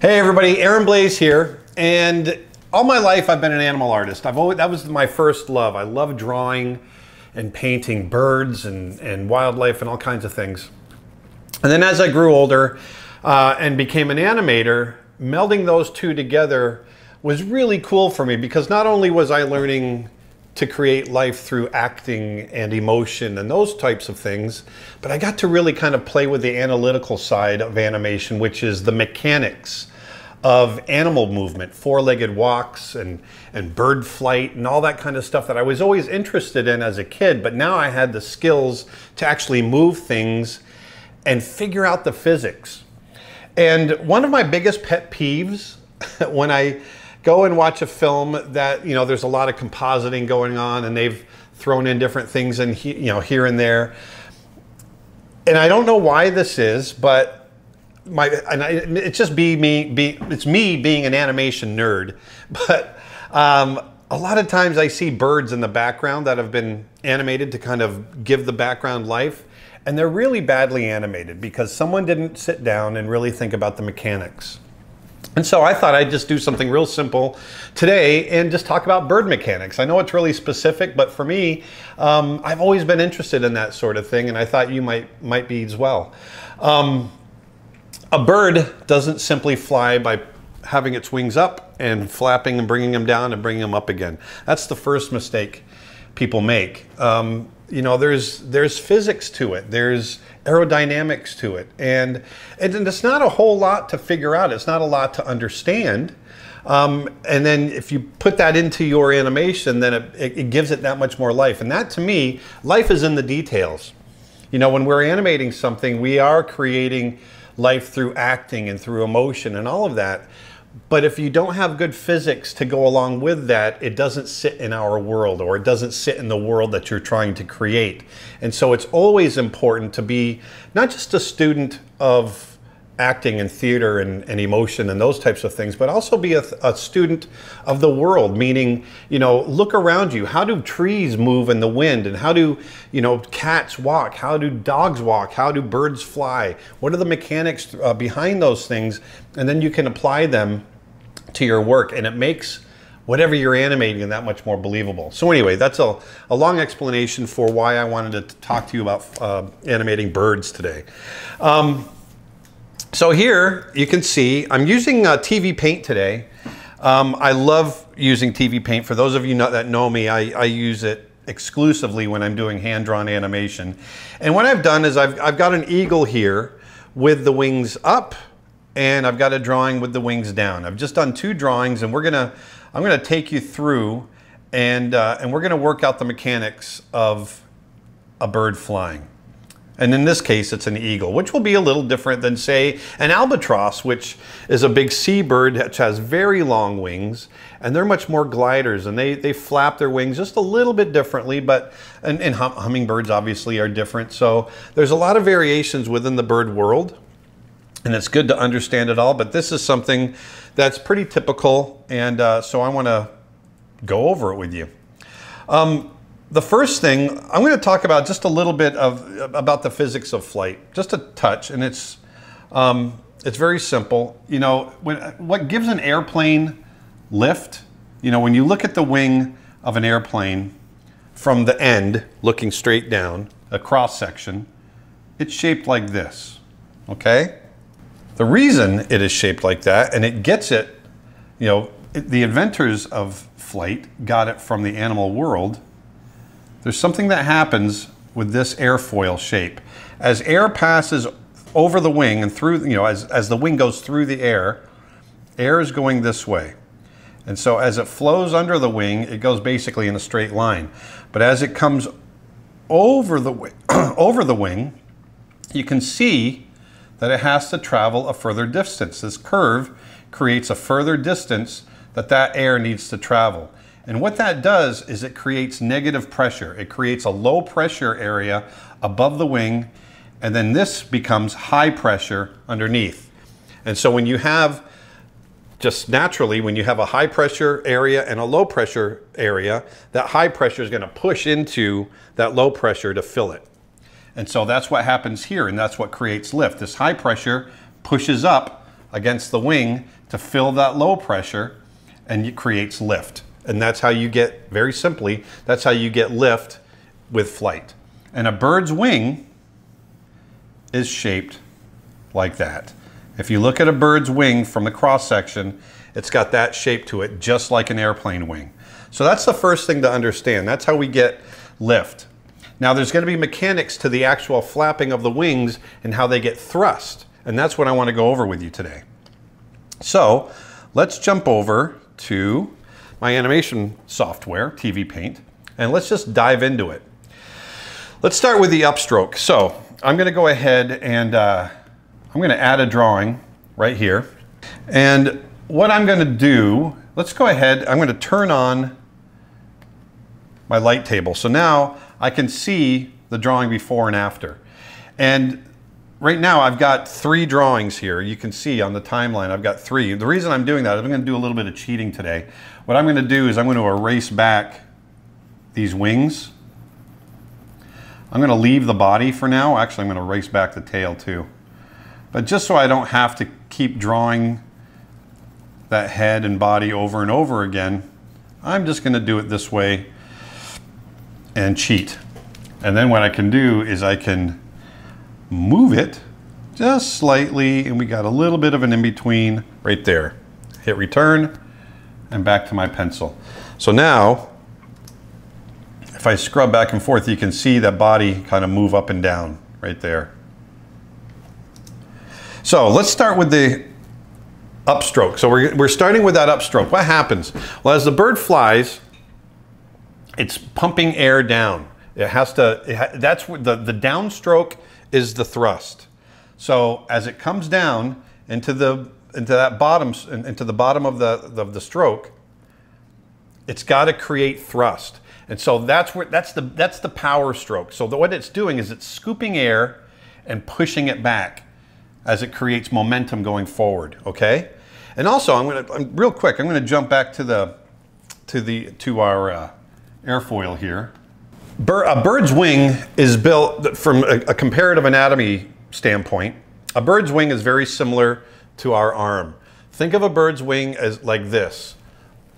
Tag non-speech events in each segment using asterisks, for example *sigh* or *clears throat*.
Hey everybody, Aaron Blaise here, and all my life I've been an animal artist. I've always that was my first love. I love drawing and painting birds and, and wildlife and all kinds of things. And then as I grew older uh, and became an animator, melding those two together was really cool for me because not only was I learning to create life through acting and emotion and those types of things, but I got to really kind of play with the analytical side of animation, which is the mechanics of animal movement, four-legged walks and, and bird flight and all that kind of stuff that I was always interested in as a kid, but now I had the skills to actually move things and figure out the physics. And one of my biggest pet peeves *laughs* when I go and watch a film that, you know, there's a lot of compositing going on and they've thrown in different things and, you know, here and there. And I don't know why this is, but my and I, it's just be me be it's me being an animation nerd *laughs* but um, a lot of times i see birds in the background that have been animated to kind of give the background life and they're really badly animated because someone didn't sit down and really think about the mechanics and so I thought I'd just do something real simple today and just talk about bird mechanics. I know it's really specific, but for me, um, I've always been interested in that sort of thing, and I thought you might might be as well. Um, a bird doesn't simply fly by having its wings up and flapping and bringing them down and bringing them up again. That's the first mistake people make. Um, you know, there's there's physics to it. There's aerodynamics to it, and and it's not a whole lot to figure out. It's not a lot to understand. Um, and then if you put that into your animation, then it, it, it gives it that much more life. And that to me, life is in the details. You know, when we're animating something, we are creating life through acting and through emotion and all of that. But if you don't have good physics to go along with that, it doesn't sit in our world or it doesn't sit in the world that you're trying to create. And so it's always important to be not just a student of acting and theater and, and, emotion and those types of things, but also be a, a, student of the world, meaning, you know, look around you. How do trees move in the wind? And how do, you know, cats walk? How do dogs walk? How do birds fly? What are the mechanics uh, behind those things? And then you can apply them to your work and it makes whatever you're animating that much more believable. So anyway, that's a, a long explanation for why I wanted to talk to you about uh, animating birds today. Um, so here you can see I'm using uh, TV Paint today. Um, I love using TV Paint. For those of you that know me, I, I use it exclusively when I'm doing hand-drawn animation. And what I've done is I've, I've got an eagle here with the wings up and I've got a drawing with the wings down. I've just done two drawings and we're gonna, I'm gonna take you through and, uh, and we're gonna work out the mechanics of a bird flying. And in this case, it's an eagle, which will be a little different than, say, an albatross, which is a big seabird that has very long wings, and they're much more gliders, and they, they flap their wings just a little bit differently, but, and, and hum hummingbirds obviously are different. So there's a lot of variations within the bird world, and it's good to understand it all, but this is something that's pretty typical, and uh, so I want to go over it with you. Um, the first thing I'm going to talk about just a little bit of about the physics of flight, just a touch, and it's um, it's very simple. You know, when, what gives an airplane lift? You know, when you look at the wing of an airplane from the end, looking straight down, a cross section, it's shaped like this. Okay. The reason it is shaped like that, and it gets it, you know, the inventors of flight got it from the animal world there's something that happens with this airfoil shape. As air passes over the wing and through, you know, as, as the wing goes through the air, air is going this way. And so as it flows under the wing, it goes basically in a straight line. But as it comes over the, *clears throat* over the wing, you can see that it has to travel a further distance. This curve creates a further distance that that air needs to travel. And what that does is it creates negative pressure. It creates a low pressure area above the wing, and then this becomes high pressure underneath. And so when you have, just naturally, when you have a high pressure area and a low pressure area, that high pressure is going to push into that low pressure to fill it. And so that's what happens here, and that's what creates lift. This high pressure pushes up against the wing to fill that low pressure and it creates lift. And that's how you get, very simply, that's how you get lift with flight. And a bird's wing is shaped like that. If you look at a bird's wing from the cross section, it's got that shape to it, just like an airplane wing. So that's the first thing to understand. That's how we get lift. Now there's going to be mechanics to the actual flapping of the wings and how they get thrust. And that's what I want to go over with you today. So let's jump over to my animation software, TV Paint, and let's just dive into it. Let's start with the upstroke. So I'm going to go ahead and uh, I'm going to add a drawing right here. And what I'm going to do, let's go ahead, I'm going to turn on my light table. So now I can see the drawing before and after. And right now I've got three drawings here. You can see on the timeline I've got three. The reason I'm doing that is I'm going to do a little bit of cheating today. What I'm going to do is I'm going to erase back these wings. I'm going to leave the body for now. Actually, I'm going to erase back the tail too. But just so I don't have to keep drawing that head and body over and over again, I'm just going to do it this way and cheat. And then what I can do is I can move it just slightly and we got a little bit of an in-between right there. Hit return and back to my pencil. So now, if I scrub back and forth, you can see that body kind of move up and down right there. So let's start with the upstroke. So we're, we're starting with that upstroke. What happens? Well, as the bird flies, it's pumping air down. It has to, it ha that's what the, the downstroke is the thrust. So as it comes down into the, into that bottom, into the bottom of the, of the stroke, it's got to create thrust. And so that's where, that's the, that's the power stroke. So the, what it's doing is it's scooping air and pushing it back as it creates momentum going forward, okay? And also, I'm gonna, real quick, I'm gonna jump back to the, to the, to our, uh, airfoil here. a bird's wing is built from a, a comparative anatomy standpoint. A bird's wing is very similar to our arm. Think of a bird's wing as like this.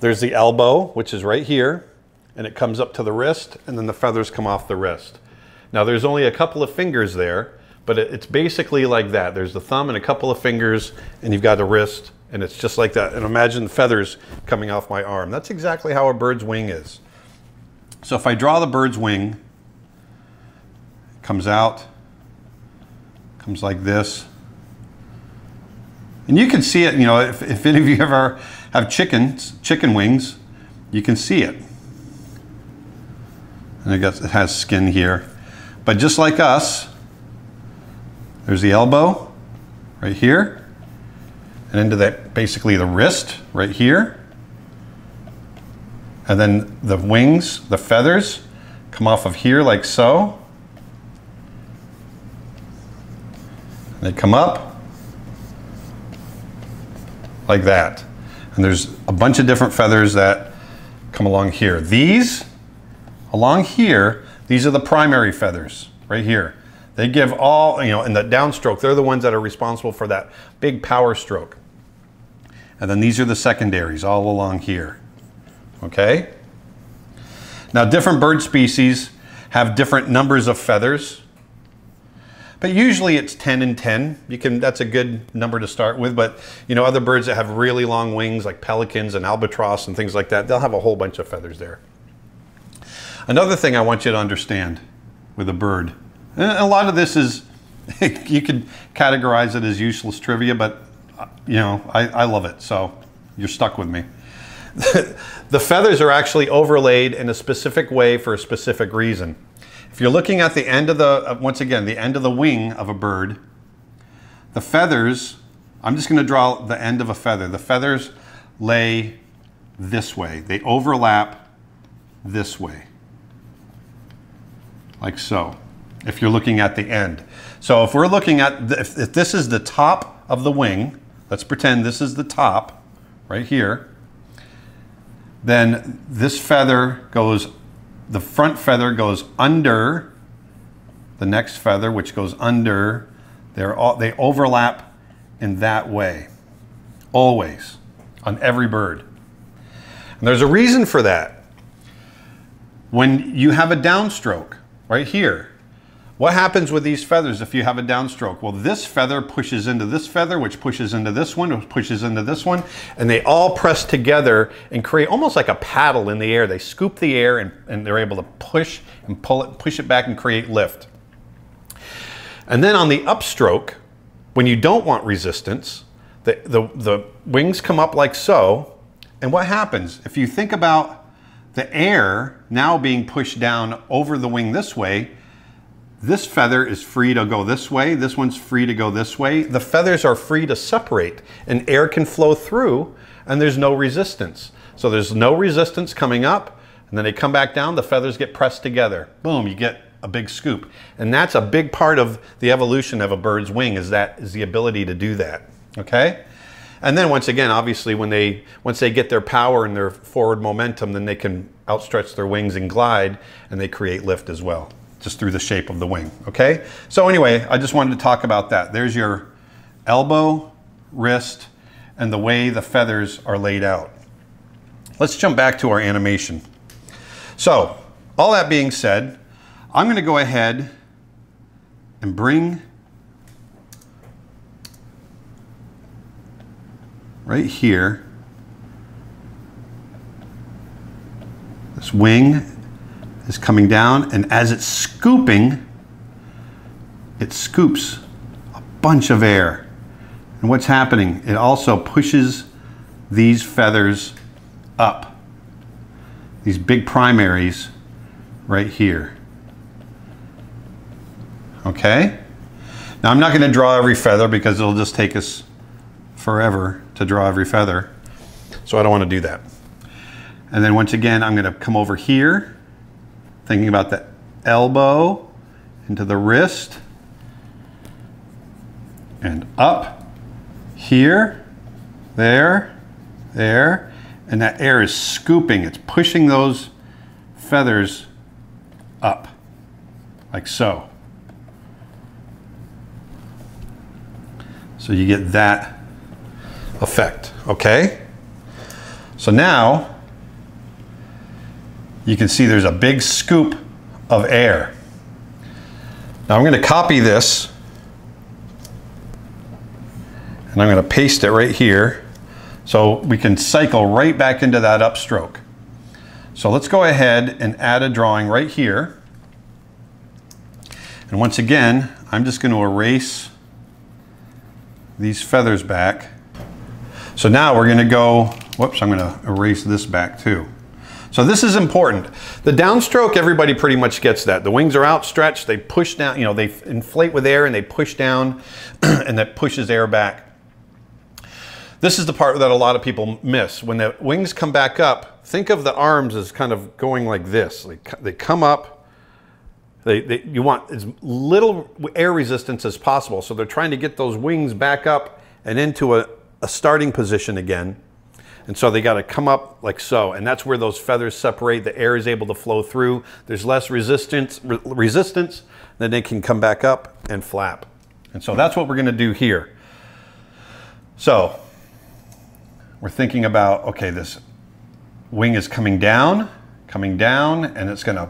There's the elbow, which is right here, and it comes up to the wrist, and then the feathers come off the wrist. Now there's only a couple of fingers there, but it's basically like that. There's the thumb and a couple of fingers, and you've got a wrist, and it's just like that. And imagine the feathers coming off my arm. That's exactly how a bird's wing is. So if I draw the bird's wing, it comes out, comes like this. And you can see it, you know, if, if any of you ever have chickens, chicken wings, you can see it. And it, gets, it has skin here. But just like us, there's the elbow right here, and into that basically the wrist right here. And then the wings, the feathers, come off of here like so. They come up like that. And there's a bunch of different feathers that come along here. These, along here, these are the primary feathers right here. They give all, you know, in the downstroke, they're the ones that are responsible for that big power stroke. And then these are the secondaries all along here okay? Now different bird species have different numbers of feathers, but usually it's 10 and 10. You can, that's a good number to start with, but you know, other birds that have really long wings like pelicans and albatross and things like that, they'll have a whole bunch of feathers there. Another thing I want you to understand with a bird, and a lot of this is, *laughs* you could categorize it as useless trivia, but you know, I, I love it, so you're stuck with me. *laughs* the feathers are actually overlaid in a specific way for a specific reason. If you're looking at the end of the, uh, once again, the end of the wing of a bird, the feathers, I'm just gonna draw the end of a feather. The feathers lay this way. They overlap this way, like so, if you're looking at the end. So if we're looking at, the, if, if this is the top of the wing, let's pretend this is the top right here, then this feather goes, the front feather goes under the next feather, which goes under. They're all, they overlap in that way. always, on every bird. And there's a reason for that. When you have a downstroke, right here, what happens with these feathers if you have a downstroke? Well, this feather pushes into this feather, which pushes into this one, which pushes into this one, and they all press together and create almost like a paddle in the air. They scoop the air and, and they're able to push and pull it, push it back and create lift. And then on the upstroke, when you don't want resistance, the, the, the wings come up like so. And what happens? If you think about the air now being pushed down over the wing this way, this feather is free to go this way. This one's free to go this way. The feathers are free to separate and air can flow through and there's no resistance. So there's no resistance coming up and then they come back down, the feathers get pressed together. Boom, you get a big scoop. And that's a big part of the evolution of a bird's wing is that is the ability to do that. Okay? And then once again, obviously when they once they get their power and their forward momentum, then they can outstretch their wings and glide and they create lift as well just through the shape of the wing, okay? So anyway, I just wanted to talk about that. There's your elbow, wrist, and the way the feathers are laid out. Let's jump back to our animation. So, all that being said, I'm gonna go ahead and bring right here this wing is coming down, and as it's scooping, it scoops a bunch of air. And what's happening? It also pushes these feathers up. These big primaries right here. Okay? Now I'm not going to draw every feather because it'll just take us forever to draw every feather. So I don't want to do that. And then once again, I'm going to come over here Thinking about the elbow into the wrist and up here, there, there, and that air is scooping. It's pushing those feathers up like so. So you get that effect, okay? So now you can see there's a big scoop of air. Now I'm going to copy this and I'm going to paste it right here so we can cycle right back into that upstroke. So let's go ahead and add a drawing right here. And once again, I'm just going to erase these feathers back. So now we're going to go, whoops, I'm going to erase this back too. So this is important. The downstroke, everybody pretty much gets that. The wings are outstretched, they push down, you know, they inflate with air and they push down *clears throat* and that pushes air back. This is the part that a lot of people miss. When the wings come back up, think of the arms as kind of going like this. They, come up, they, they, you want as little air resistance as possible. So they're trying to get those wings back up and into a, a starting position again. And so they got to come up like so. And that's where those feathers separate. The air is able to flow through. There's less resistance, re resistance. Then they can come back up and flap. And so that's what we're going to do here. So we're thinking about, okay, this wing is coming down, coming down, and it's going to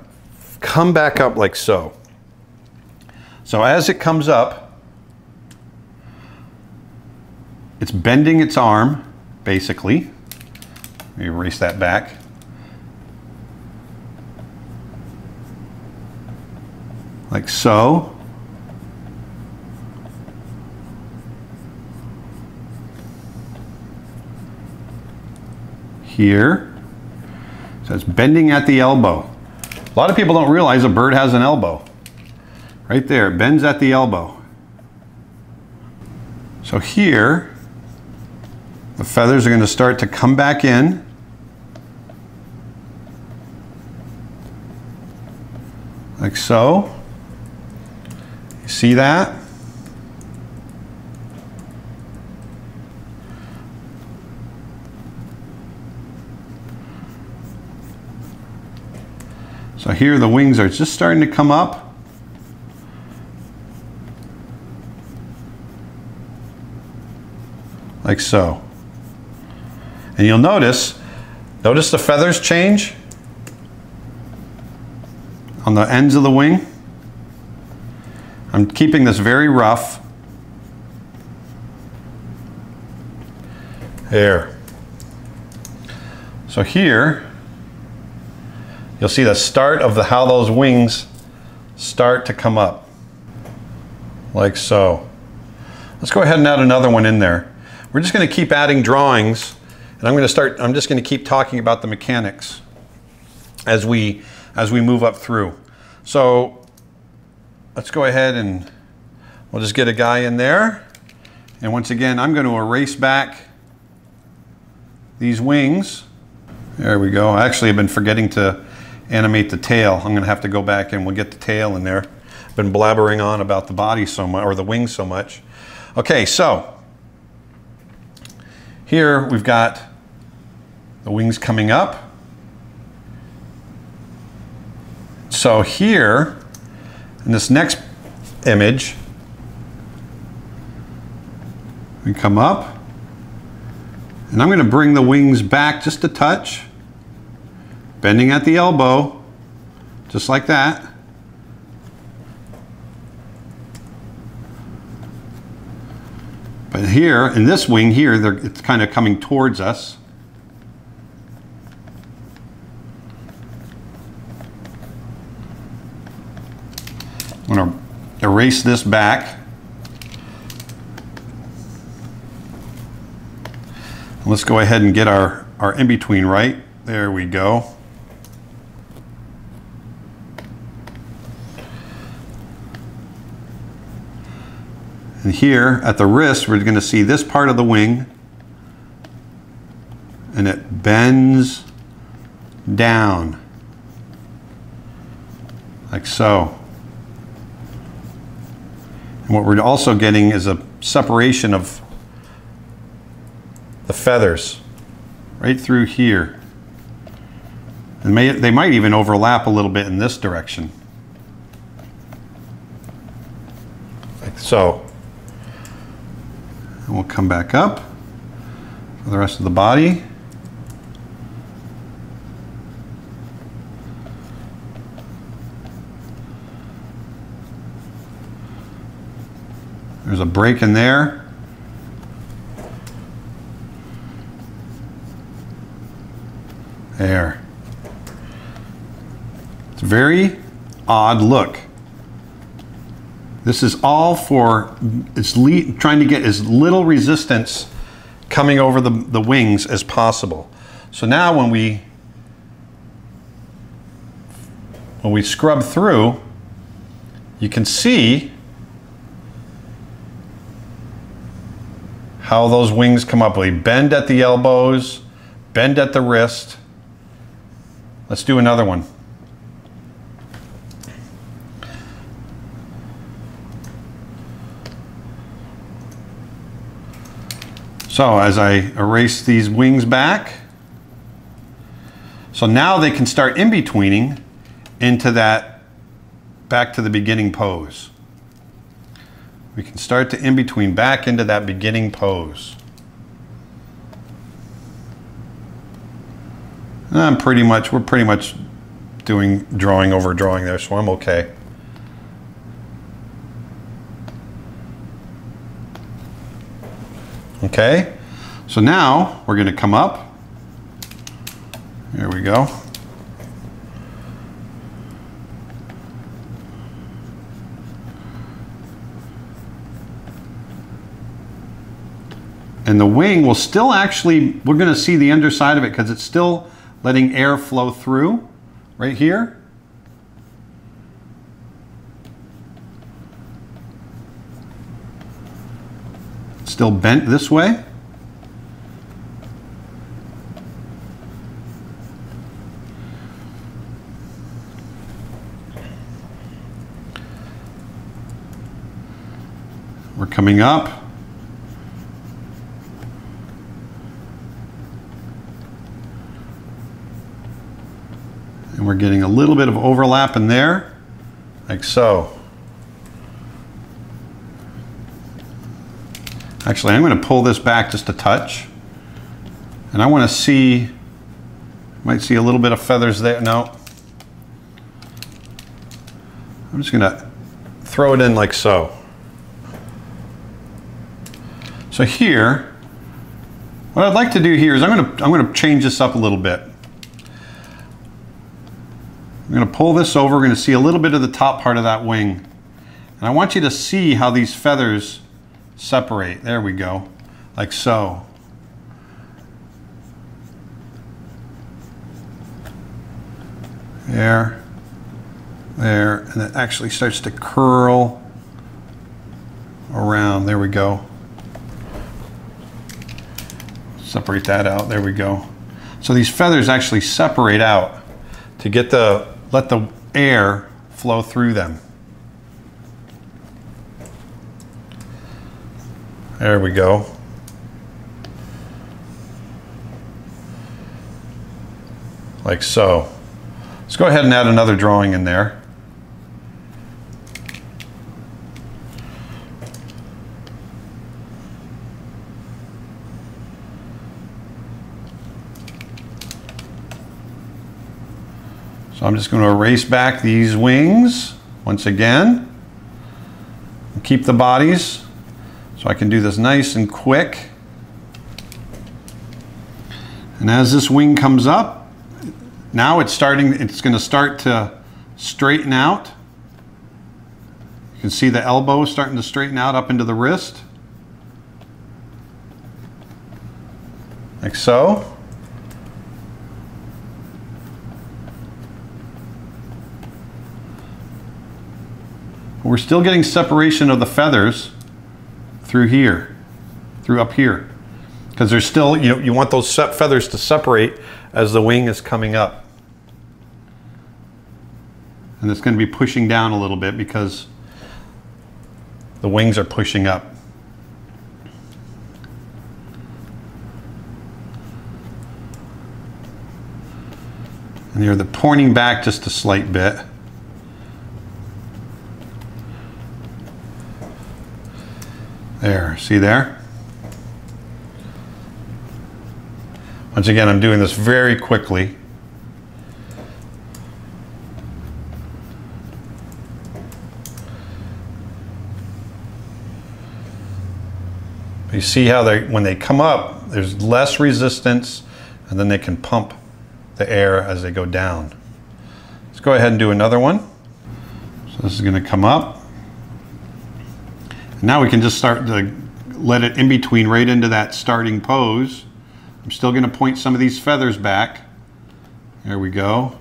come back up like so. So as it comes up, it's bending its arm, basically, erase that back. Like so. Here. So it's bending at the elbow. A lot of people don't realize a bird has an elbow. Right there, bends at the elbow. So here, the feathers are going to start to come back in. Like so. You see that? So here the wings are just starting to come up. Like so. And you'll notice, notice the feathers change on the ends of the wing. I'm keeping this very rough. There. So here, you'll see the start of the, how those wings start to come up, like so. Let's go ahead and add another one in there. We're just gonna keep adding drawings, and I'm gonna start, I'm just gonna keep talking about the mechanics as we, as we move up through. So let's go ahead and we'll just get a guy in there. And once again, I'm going to erase back these wings. There we go. I actually, I've been forgetting to animate the tail. I'm going to have to go back and we'll get the tail in there. I've been blabbering on about the body so much, or the wings so much. Okay, so here we've got the wings coming up. So here, in this next image, we come up, and I'm going to bring the wings back just a touch, bending at the elbow, just like that. But here, in this wing here, it's kind of coming towards us. I'm going to erase this back. Let's go ahead and get our, our in-between right. There we go. And here at the wrist, we're going to see this part of the wing and it bends down like so. What we're also getting is a separation of the feathers right through here. And may, they might even overlap a little bit in this direction. Like so. And we'll come back up for the rest of the body. A break in there. There. It's a very odd look. This is all for, it's trying to get as little resistance coming over the, the wings as possible. So now when we, when we scrub through, you can see how those wings come up. We bend at the elbows, bend at the wrist. Let's do another one. So as I erase these wings back, so now they can start in-betweening into that back to the beginning pose. We can start to in-between back into that beginning pose. And I'm pretty much, we're pretty much doing drawing over drawing there, so I'm okay. Okay, so now we're gonna come up. There we go. And the wing will still actually, we're going to see the underside of it because it's still letting air flow through right here. still bent this way. We're coming up. We're getting a little bit of overlap in there, like so. Actually, I'm going to pull this back just a touch. And I want to see, might see a little bit of feathers there. No. I'm just going to throw it in like so. So here, what I'd like to do here is I'm going to, I'm going to change this up a little bit. I'm going pull this over. We're going to see a little bit of the top part of that wing. And I want you to see how these feathers separate. There we go, like so. There, there, and it actually starts to curl around. There we go. Separate that out. There we go. So these feathers actually separate out to get the let the air flow through them. There we go. Like so. Let's go ahead and add another drawing in there. So I'm just going to erase back these wings once again. Keep the bodies so I can do this nice and quick. And as this wing comes up, now it's starting, it's going to start to straighten out. You can see the elbow starting to straighten out up into the wrist. Like so. We're still getting separation of the feathers through here, through up here. Because there's still, you know, you want those feathers to separate as the wing is coming up. And it's going to be pushing down a little bit because the wings are pushing up. And you're the pointing back just a slight bit. There, see there? Once again, I'm doing this very quickly. You see how they, when they come up, there's less resistance and then they can pump the air as they go down. Let's go ahead and do another one. So this is gonna come up. Now we can just start to let it in between right into that starting pose. I'm still going to point some of these feathers back. There we go.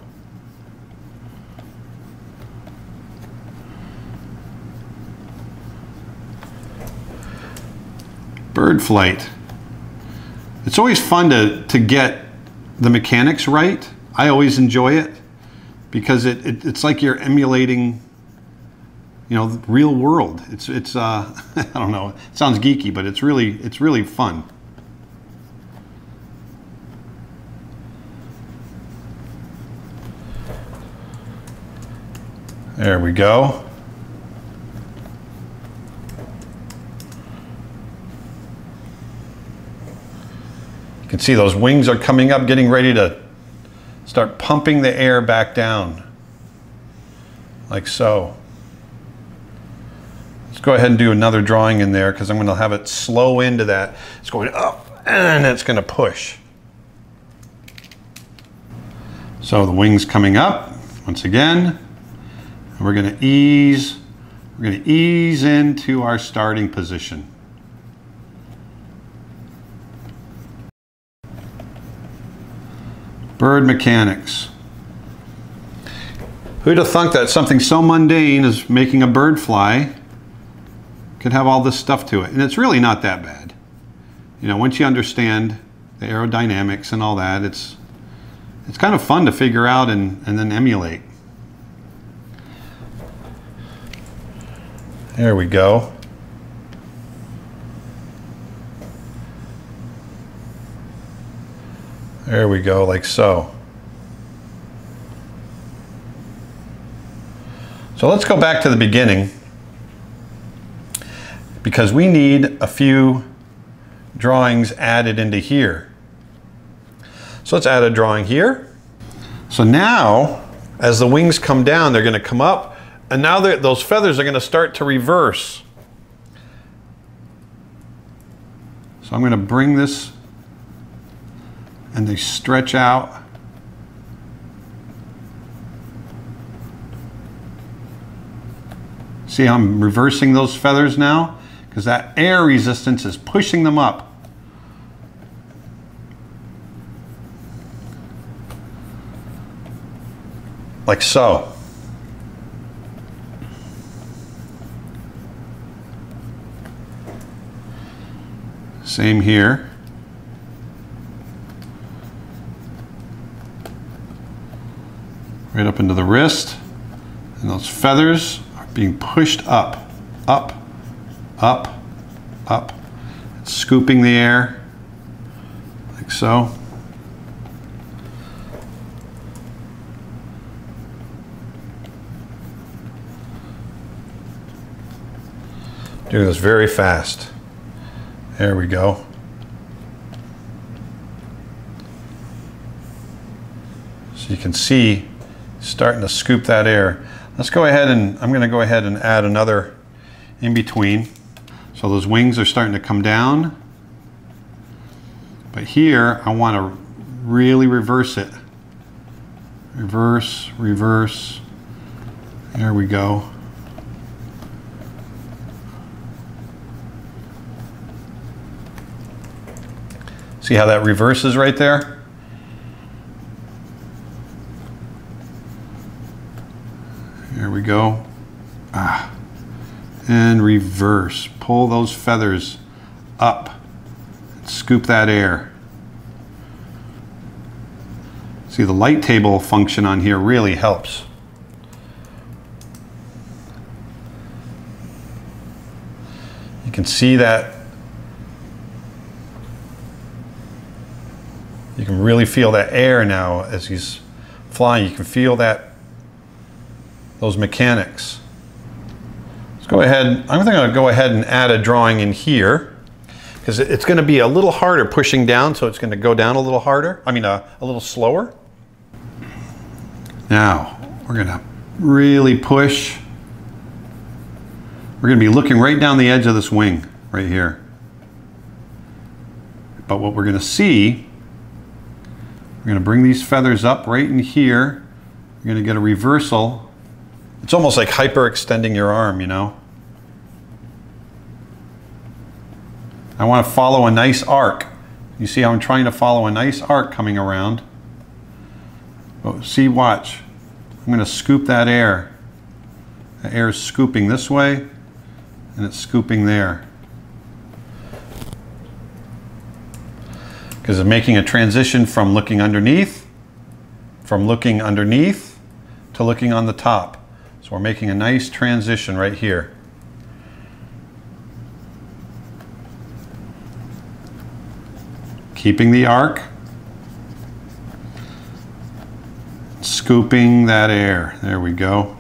Bird flight. It's always fun to, to get the mechanics right. I always enjoy it because it, it it's like you're emulating you know, real world. It's it's uh, *laughs* I don't know. It sounds geeky, but it's really it's really fun. There we go. You can see those wings are coming up, getting ready to start pumping the air back down, like so. Let's go ahead and do another drawing in there because I'm going to have it slow into that. It's going up and it's going to push. So the wings coming up once again. And we're going to ease, we're going to ease into our starting position. Bird mechanics. Who'd have thunk that something so mundane as making a bird fly could have all this stuff to it. And it's really not that bad. You know, once you understand the aerodynamics and all that, it's it's kind of fun to figure out and, and then emulate. There we go. There we go, like so. So let's go back to the beginning because we need a few drawings added into here. So let's add a drawing here. So now, as the wings come down, they're going to come up, and now those feathers are going to start to reverse. So I'm going to bring this, and they stretch out. See I'm reversing those feathers now? Because that air resistance is pushing them up. like so. Same here. Right up into the wrist. And those feathers are being pushed up, up, up, up. Scooping the air like so. Doing this very fast. There we go. So you can see starting to scoop that air. Let's go ahead and I'm going to go ahead and add another in between. So those wings are starting to come down. But here I want to really reverse it. Reverse, reverse. There we go. See how that reverses right there? Here we go. And reverse. Pull those feathers up. Scoop that air. See, the light table function on here really helps. You can see that You can really feel that air now as he's flying. You can feel that, those mechanics. Go ahead, I'm to go ahead and add a drawing in here because it's going to be a little harder pushing down, so it's going to go down a little harder, I mean uh, a little slower. Now, we're going to really push. We're going to be looking right down the edge of this wing right here. But what we're going to see we're going to bring these feathers up right in here. You're going to get a reversal. It's almost like hyperextending your arm, you know. I want to follow a nice arc. You see I'm trying to follow a nice arc coming around. Oh, see, watch. I'm going to scoop that air. The air is scooping this way, and it's scooping there. because it's making a transition from looking underneath, from looking underneath to looking on the top. So we're making a nice transition right here. Keeping the arc, scooping that air. There we go.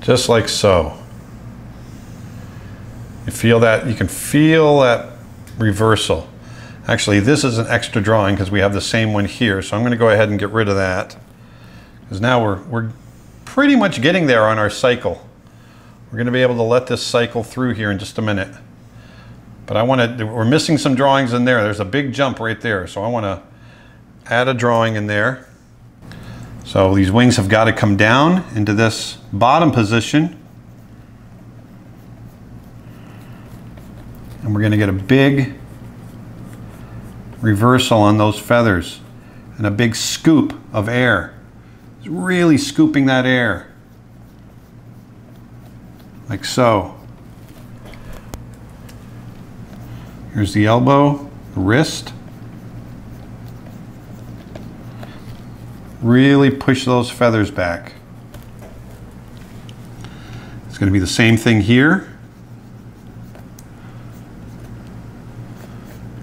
just like so. You feel that, you can feel that reversal. Actually, this is an extra drawing because we have the same one here, so I'm going to go ahead and get rid of that. Because now we're, we're pretty much getting there on our cycle. We're going to be able to let this cycle through here in just a minute. But I want to, we're missing some drawings in there. There's a big jump right there, so I want to add a drawing in there. So these wings have got to come down into this bottom position. And we're going to get a big reversal on those feathers and a big scoop of air. It's really scooping that air. Like so. Here's the elbow, the wrist. Really push those feathers back. It's going to be the same thing here.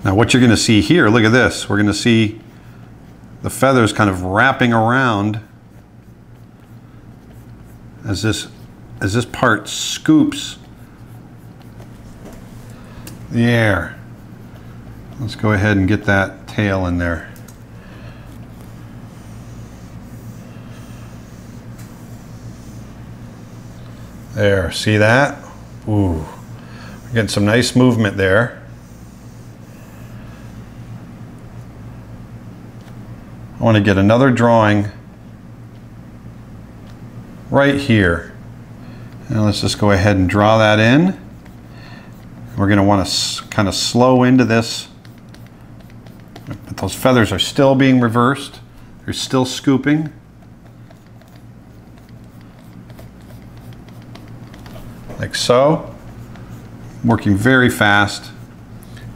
Now what you're going to see here, look at this. We're going to see the feathers kind of wrapping around as this as this part scoops the air. Let's go ahead and get that tail in there. There, see that? Ooh, we're getting some nice movement there. I want to get another drawing right here. Now let's just go ahead and draw that in. We're going to want to kind of slow into this. But those feathers are still being reversed. They're still scooping. Like so. Working very fast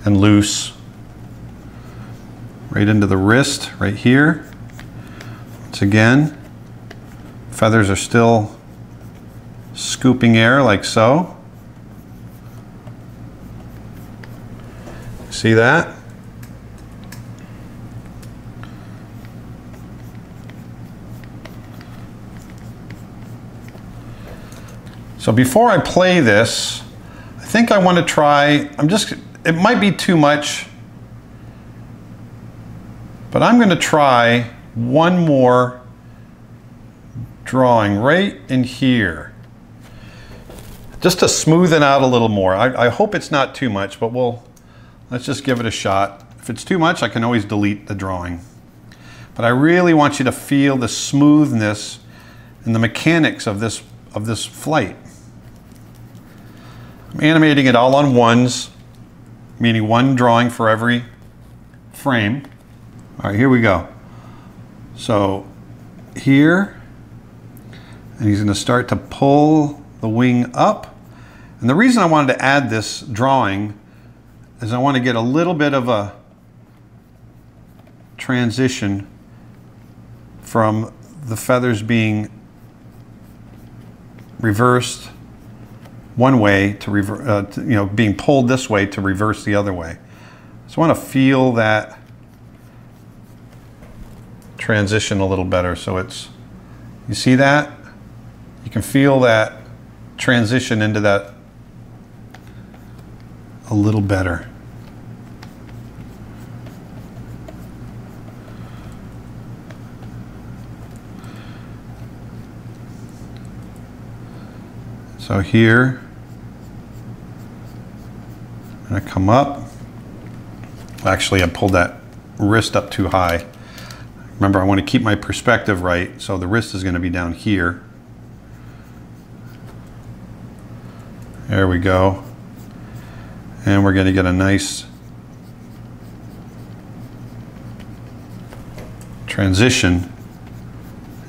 and loose. Right into the wrist, right here. Once again, feathers are still scooping air like so. See that? So before I play this, I think I want to try, I'm just, it might be too much, but I'm going to try one more drawing right in here. Just to smooth it out a little more. I, I hope it's not too much, but we'll, Let's just give it a shot. If it's too much, I can always delete the drawing. But I really want you to feel the smoothness and the mechanics of this, of this flight. I'm animating it all on ones, meaning one drawing for every frame. All right, here we go. So here, and he's going to start to pull the wing up. And the reason I wanted to add this drawing is I want to get a little bit of a transition from the feathers being reversed one way to, rever- uh, to, you know being pulled this way to reverse the other way. So I want to feel that transition a little better. So it's you see that you can feel that transition into that a little better. So here, I'm to come up. Actually, I pulled that wrist up too high. Remember, I want to keep my perspective right, so the wrist is going to be down here. There we go. And we're going to get a nice transition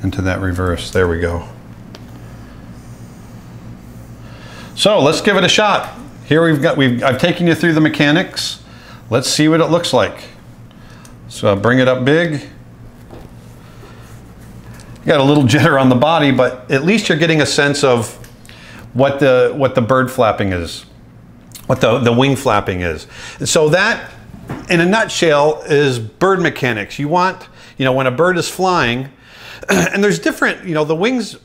into that reverse. There we go. So let's give it a shot. Here we've got, we've, I've taken you through the mechanics. Let's see what it looks like. So I'll bring it up big. You got a little *laughs* jitter on the body, but at least you're getting a sense of what the, what the bird flapping is what the, the wing flapping is. So that, in a nutshell, is bird mechanics. You want, you know, when a bird is flying, *clears throat* and there's different, you know, the wings,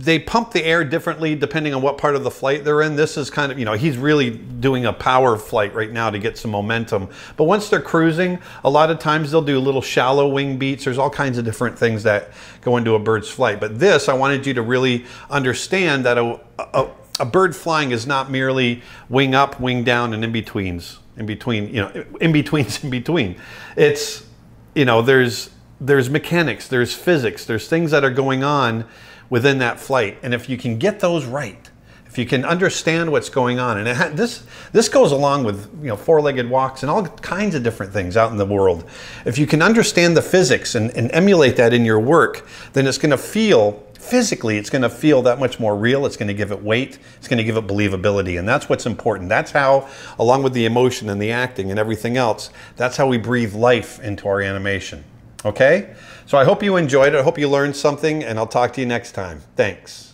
they pump the air differently depending on what part of the flight they're in. This is kind of, you know, he's really doing a power flight right now to get some momentum. But once they're cruising, a lot of times they'll do little shallow wing beats. There's all kinds of different things that go into a bird's flight. But this, I wanted you to really understand that a, a a bird flying is not merely wing up, wing down, and in betweens. In between, you know, in betweens, in between. It's, you know, there's there's mechanics, there's physics, there's things that are going on within that flight, and if you can get those right, if you can understand what's going on, and ha- this this goes along with you know four-legged walks and all kinds of different things out in the world. If you can understand the physics and, and emulate that in your work, then it's going to feel physically it's going to feel that much more real. It's going to give it weight. It's going to give it believability. And that's what's important. That's how along with the emotion and the acting and everything else that's how we breathe life into our animation. Okay so i hope you enjoyed it. I hope you learned something and i'll talk to you next time. Thanks